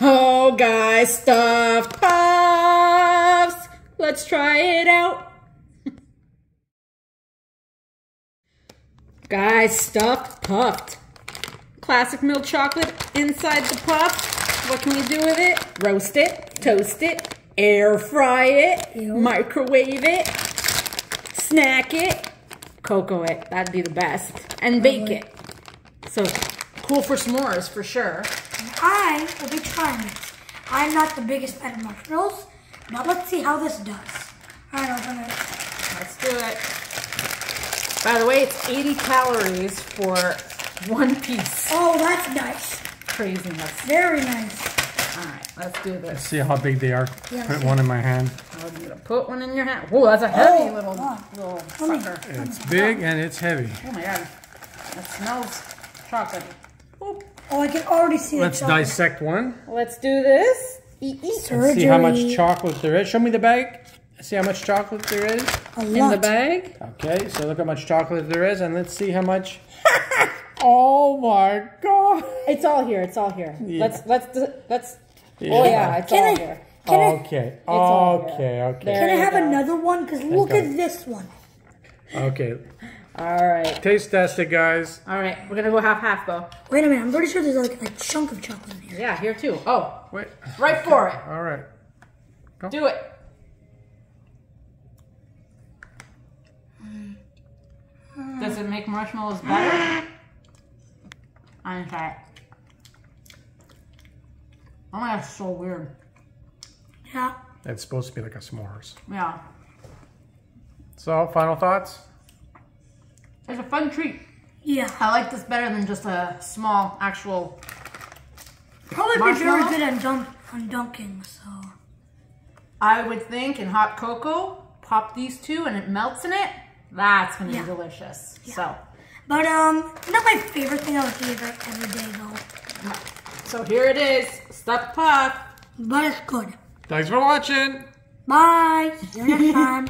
Oh, guys, stuffed puffs. Let's try it out. guys, stuffed puffed. Classic milk chocolate inside the puff. What can we do with it? Roast it, toast it, air fry it, Ew. microwave it, snack it, cocoa it. That'd be the best. And bake it. So cool for s'mores for sure. I will be trying this. I'm not the biggest fan of marshmallows, but let's see how this does. Alright, open it. Let's do it. By the way, it's 80 calories for one piece. Oh, that's nice. Craziness. Very nice. All right, let's do this. Let's See how big they are. Yes. Put one in my hand. Oh, I'm gonna put one in your hand. Whoa, that's a heavy Oh, little God. little sucker. It's big and it's heavy. Oh my god, that smells chocolatey. Boop. Oh, I can already see Let's the chocolate. dissect one. Let's do this. Eat, eat. Surgery. See how much chocolate there is. Show me the bag. See how much chocolate there is. A in the bag. Okay, so look how much chocolate there is, and let's see how much. oh my god! It's all here. It's all here. Yeah. Let's let's let's. Oh Yeah. yeah, it's Can all I- here. Can I, Okay, all okay, here. okay, There. can I have go. another one? Because look Okay. at this one. okay. All right. Taste test it, guys. All right. We're gonna go half half though. Wait a minute, I'm pretty sure there's like a chunk of chocolate in here. Yeah, here too. Oh, Wait. right for it. All right. Do it. Does it make marshmallows better? I'm gonna try it. Oh my gosh, so weird. Yeah. It's supposed to be like a s'mores. Yeah. So, final thoughts? It's a fun treat. Yeah. I like this better than just a small actual. Probably be very Marshmallow? good on, dunk, on dunking, so. I would think in hot cocoa, pop these two and it melts in it. That's gonna Yeah. be delicious. So, But, um, not my favorite thing I would eat every day, though. so here it is, stuffed puff. But it's good. Thanks for watching. Bye. See you next time.